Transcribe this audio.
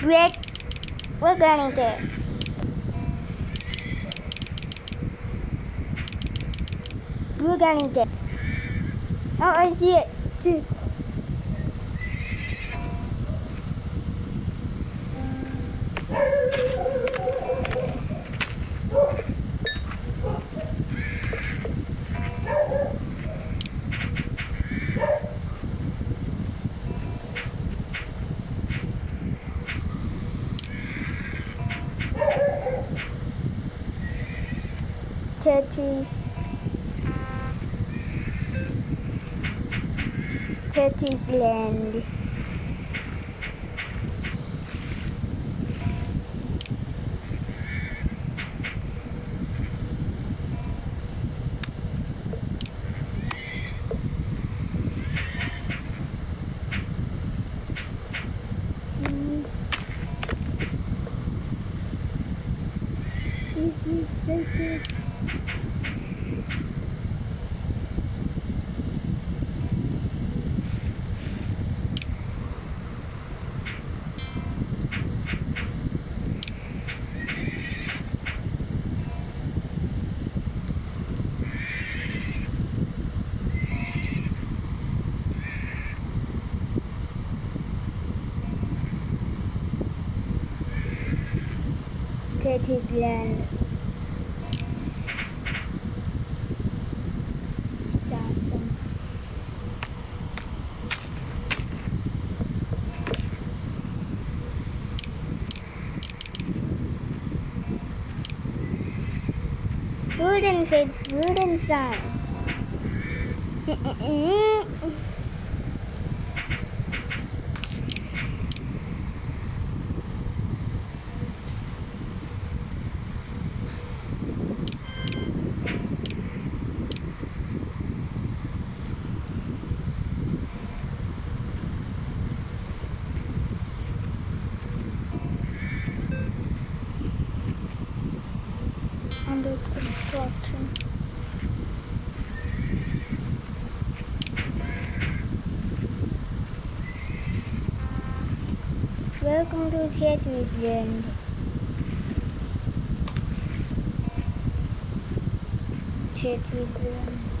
break we're going to do. we're going to do. oh I see it too Tetis. Tetis land. Esse, esse. Good. Tetris Land. Awesome. Wooden fits wooden sign. Under construction. Welcome to Tetris Land. Tetris Land.